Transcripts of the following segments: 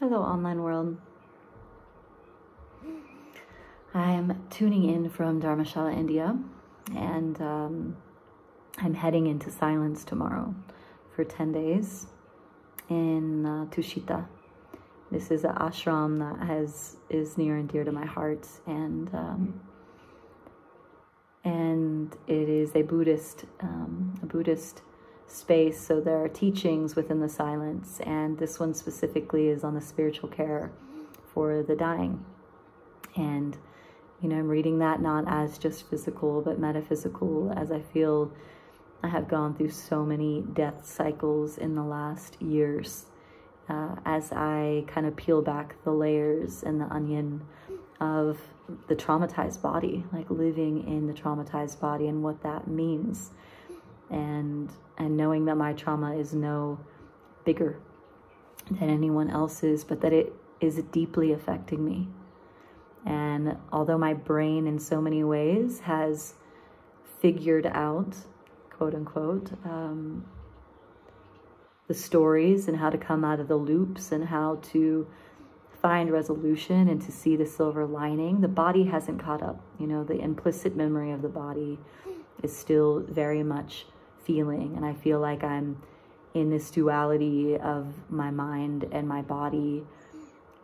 Hello, online world. I'm tuning in from Dharamshala, India, and um, I'm heading into silence tomorrow for 10 days in uh, Tushita. This is an ashram that has is near and dear to my heart, and um, and it is a Buddhist um, a Buddhist space. So there are teachings within the silence, and this one specifically is on the spiritual care for the dying. And, you know, I'm reading that not as just physical, but metaphysical, as I feel I have gone through so many death cycles in the last years. Uh, as I kind of peel back the layers and the onion of the traumatized body, like living in the traumatized body and what that means and and knowing that my trauma is no bigger than anyone else's, but that it is deeply affecting me. And although my brain in so many ways has figured out, quote unquote, um, the stories and how to come out of the loops and how to find resolution and to see the silver lining, the body hasn't caught up. You know, the implicit memory of the body is still very much feeling. And I feel like I'm in this duality of my mind and my body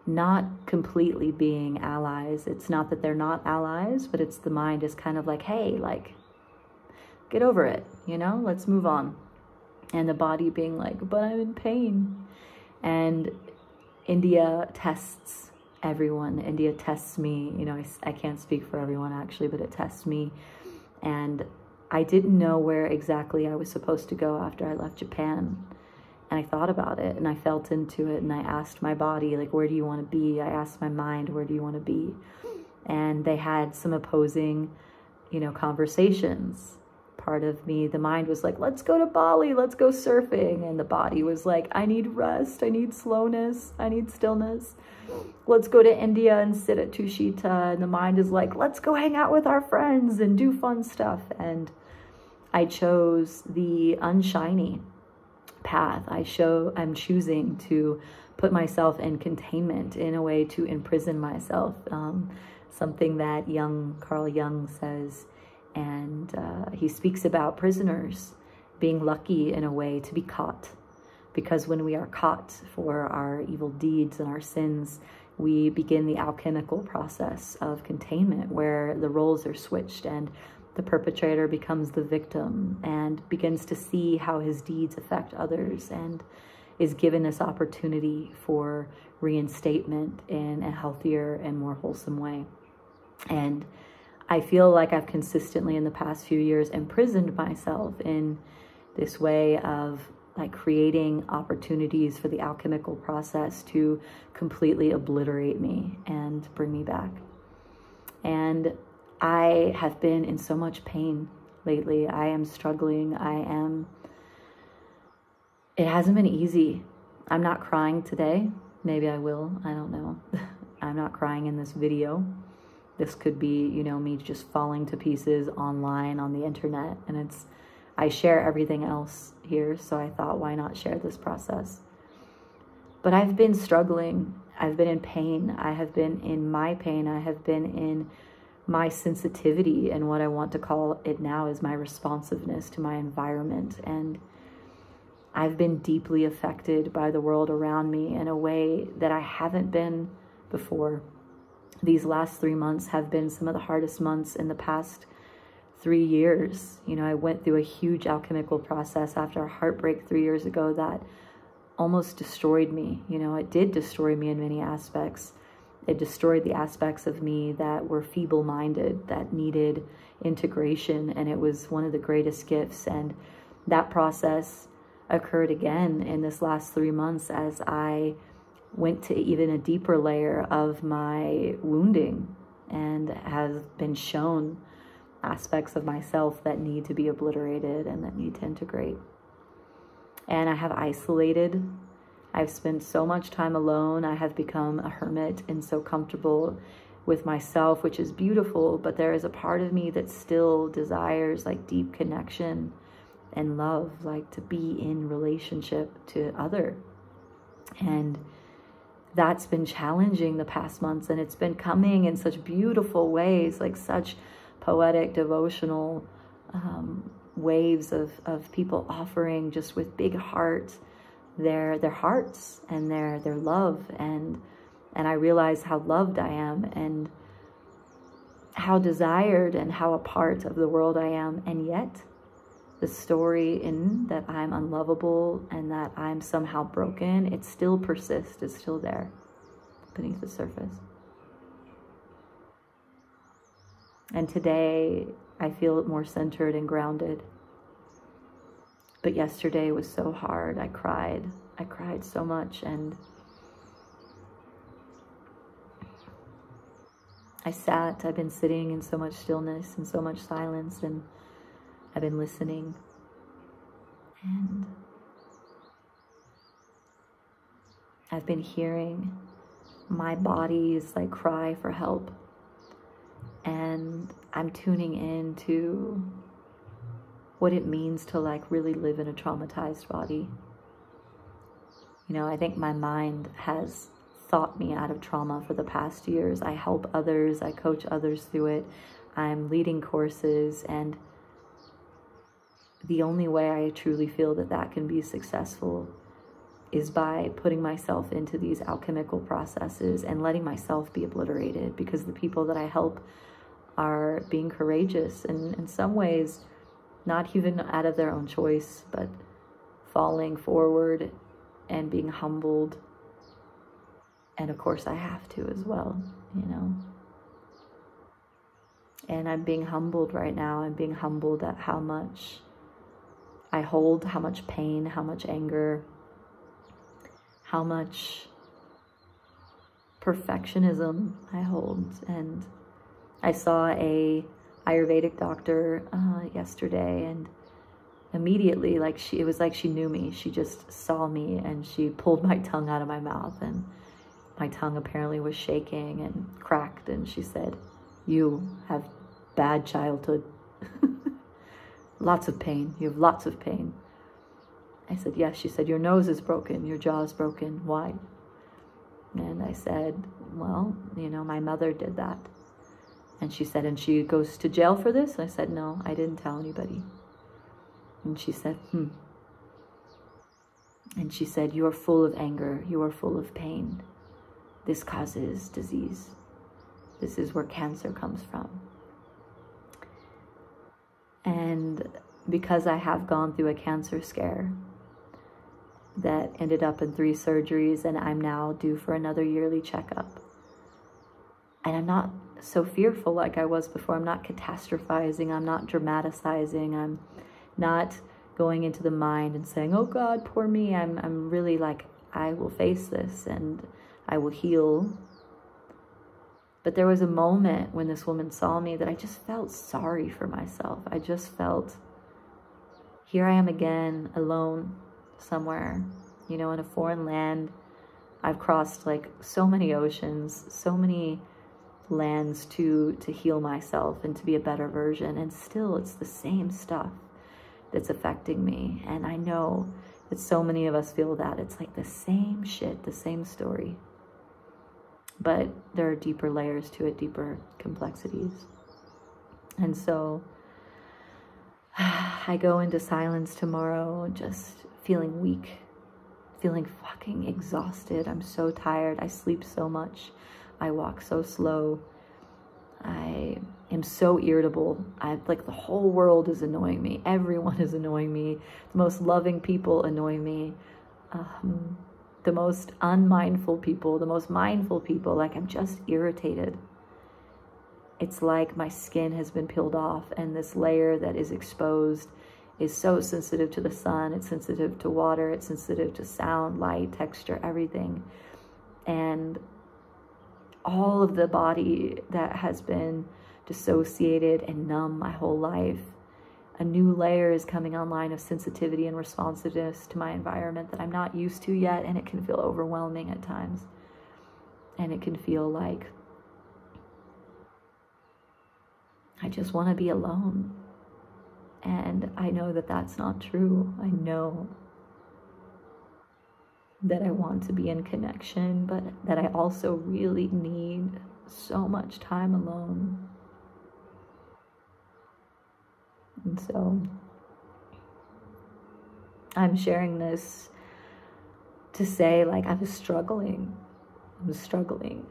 not completely being allies. It's not that they're not allies, but it's the mind is kind of like, hey, like, get over it, you know, let's move on. And the body being like, but I'm in pain. And India tests everyone. India tests me. You know, I, I can't speak for everyone actually, but it tests me. And I didn't know where exactly I was supposed to go after I left Japan. And I thought about it and I felt into it and I asked my body, like, where do you want to be? I asked my mind, where do you want to be? And they had some opposing, you know, conversations. Part of me, the mind was like, let's go to Bali, let's go surfing. And the body was like, I need rest, I need slowness, I need stillness. Let's go to India and sit at Tushita. And the mind is like, let's go hang out with our friends and do fun stuff. And I chose the unshiny path. I show I'm choosing to put myself in containment in a way to imprison myself. Um, something that Jung Carl Jung says, and uh, he speaks about prisoners being lucky in a way to be caught. Because when we are caught for our evil deeds and our sins, we begin the alchemical process of containment where the roles are switched and the perpetrator becomes the victim and begins to see how his deeds affect others and is given this opportunity for reinstatement in a healthier and more wholesome way. And I feel like I've consistently in the past few years imprisoned myself in this way of like creating opportunities for the alchemical process to completely obliterate me and bring me back. And I have been in so much pain lately. I am struggling. I am. It hasn't been easy. I'm not crying today. Maybe I will. I don't know. I'm not crying in this video. This could be, you know, me just falling to pieces online on the internet. And it's, I share everything else here. So I thought, why not share this process? But I've been struggling. I've been in pain. I have been in my pain. I have been in my sensitivity and what I want to call it now is my responsiveness to my environment. And I've been deeply affected by the world around me in a way that I haven't been before. These last three months have been some of the hardest months in the past three years. You know, I went through a huge alchemical process after a heartbreak three years ago that almost destroyed me. You know, it did destroy me in many aspects. It destroyed the aspects of me that were feeble minded, that needed integration. And it was one of the greatest gifts. And that process occurred again in this last three months as I went to even a deeper layer of my wounding and have been shown aspects of myself that need to be obliterated and that need to integrate. And I have isolated I've spent so much time alone. I have become a hermit and so comfortable with myself, which is beautiful, but there is a part of me that still desires like deep connection and love, like to be in relationship to other. And that's been challenging the past months and it's been coming in such beautiful ways, like such poetic, devotional um, waves of, of people offering just with big hearts their their hearts and their their love and and I realize how loved I am and how desired and how a part of the world I am. And yet the story in that I'm unlovable and that I'm somehow broken it still persists it's still there beneath the surface. And today I feel more centered and grounded but yesterday was so hard. I cried. I cried so much and I sat, I've been sitting in so much stillness and so much silence and I've been listening and I've been hearing my body's like cry for help and I'm tuning in to what it means to like really live in a traumatized body. You know, I think my mind has thought me out of trauma for the past years. I help others, I coach others through it. I'm leading courses and the only way I truly feel that that can be successful is by putting myself into these alchemical processes and letting myself be obliterated because the people that I help are being courageous and in some ways not even out of their own choice, but falling forward and being humbled. And of course, I have to as well, you know. And I'm being humbled right now. I'm being humbled at how much I hold, how much pain, how much anger, how much perfectionism I hold. And I saw a Ayurvedic doctor uh, yesterday and immediately like she it was like she knew me. She just saw me and she pulled my tongue out of my mouth and my tongue apparently was shaking and cracked and she said you have bad childhood. Lots of pain. You have lots of pain. I said yes. She said your nose is broken. Your jaw is broken. Why? And i said well you know my mother did that and she said, and she goes to jail for this? And I said, no, I didn't tell anybody. And she said, hmm. And she said, you are full of anger. You are full of pain. This causes disease. This is where cancer comes from. And because I have gone through a cancer scare that ended up in three surgeries and I'm now due for another yearly checkup. And I'm not so fearful like I was before. I'm not catastrophizing. I'm not dramatizing. I'm not going into the mind and saying, oh God, poor me. I'm, I'm really like, I will face this and I will heal. But there was a moment when this woman saw me that I just felt sorry for myself. I just felt, here I am again, alone somewhere, you know, in a foreign land. I've crossed like so many oceans, so many lands to to heal myself and to be a better version. And still it's the same stuff that's affecting me. And i know that so many of us feel that. It's like the same shit the same story. But there are deeper layers to it deeper complexities. And so i go into silence tomorrow just feeling weak feeling fucking exhausted. I'm so tired. I sleep so much I walk so slow. I am so irritable. I like the whole world is annoying me. Everyone is annoying me. The most loving people annoy me. Um, the most unmindful people, the most mindful people, like I'm just irritated. It's like my skin has been peeled off and this layer that is exposed is so sensitive to the sun. It's sensitive to water. It's sensitive to sound, light, texture, everything. And all of the body that has been dissociated and numb my whole life. A new layer is coming online of sensitivity and responsiveness to my environment that I'm not used to yet, and it can feel overwhelming at times. And it can feel like I just want to be alone. And I know that that's not true. I know that I want to be in connection, but that I also really need so much time alone. And so I'm sharing this to say, like, I'm struggling. I'm struggling.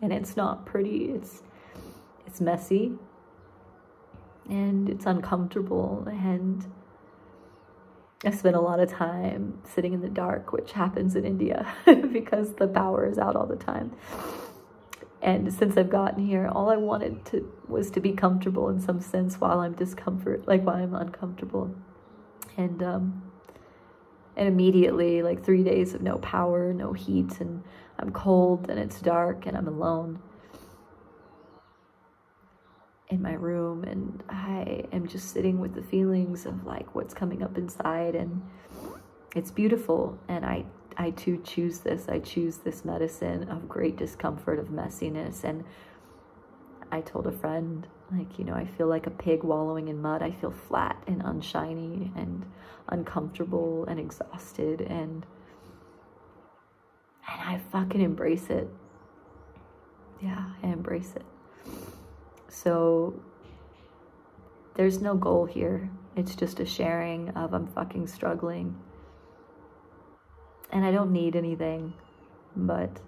And it's not pretty. It's it's messy and it's uncomfortable and I spent a lot of time sitting in the dark, which happens in India because the power is out all the time. And since I've gotten here, all I wanted to was to be comfortable in some sense while I'm discomfort, like while I'm uncomfortable. And um, and immediately, like three days of no power, no heat, and I'm cold and it's dark and I'm alone in my room and I am just sitting with the feelings of like what's coming up inside and it's beautiful and I I too choose this. I choose this medicine of great discomfort, of messiness. And I told a friend, like, you know, I feel like a pig wallowing in mud. I feel flat and unshiny and uncomfortable and exhausted and and I fucking embrace it. Yeah, I embrace it. So there's no goal here. It's just a sharing of I'm fucking struggling. And I don't need anything but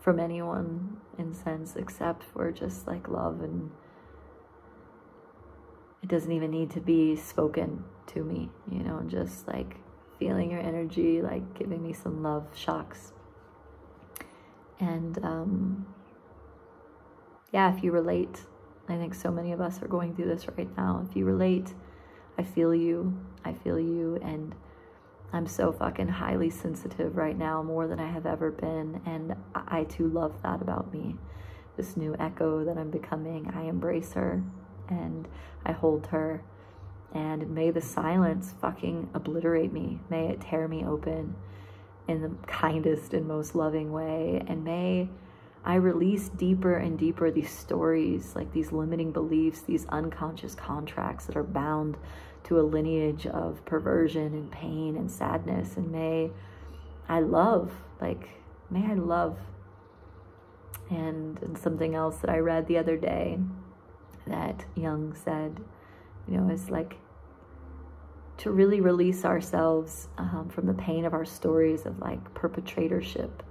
from anyone in sense except for just like love and it doesn't even need to be spoken to me, you know, just like feeling your energy, like giving me some love shocks. And um yeah, if you relate, I think so many of us are going through this right now. If you relate, I feel you. I feel you. And I'm so fucking highly sensitive right now, more than I have ever been. And I too love that about me. This new Echo that I'm becoming, I embrace her and I hold her. And may the silence fucking obliterate me. May it tear me open in the kindest and most loving way. And may I release deeper and deeper these stories, like these limiting beliefs, these unconscious contracts that are bound to a lineage of perversion and pain and sadness. And may I love, like, may I love. And, and something else that I read the other day that Jung said, you know, is like to really release ourselves um, from the pain of our stories of like perpetratorship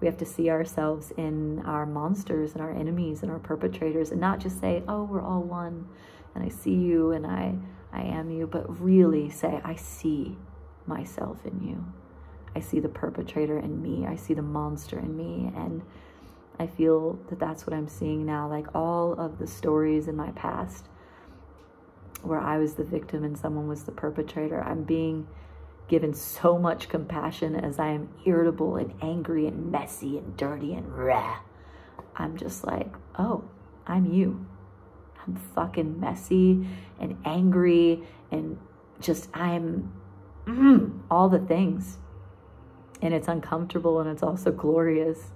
we have to see ourselves in our monsters and our enemies and our perpetrators and not just say, oh, we're all one and I see you and I, I am you, but really say, I see myself in you. I see the perpetrator in me. I see the monster in me. And I feel that that's what I'm seeing now. Like all of the stories in my past where I was the victim and someone was the perpetrator, I'm being given so much compassion as I am irritable and angry and messy and dirty and rah. I'm just like, oh, I'm you. I'm fucking messy and angry and just I'm mm, all the things. And it's uncomfortable and it's also glorious.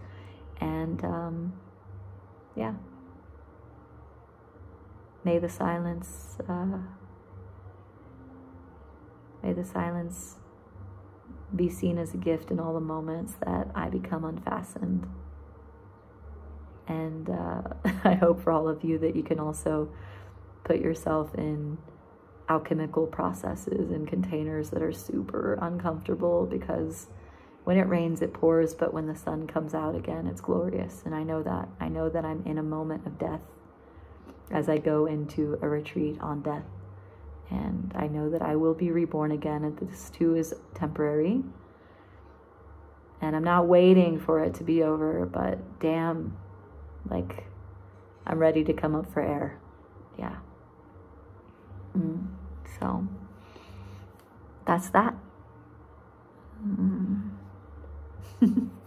And um, yeah. May the silence, uh, may the silence be seen as a gift in all the moments that I become unfastened. And uh, I hope for all of you that you can also put yourself in alchemical processes and containers that are super uncomfortable because when it rains, it pours, but when the sun comes out again, it's glorious. And I know that. I know that I'm in a moment of death as I go into a retreat on death. And I know that I will be reborn again, and this too is temporary. And I'm not waiting for it to be over, but damn, like, I'm ready to come up for air. Yeah. Mm, so, that's that. Mm.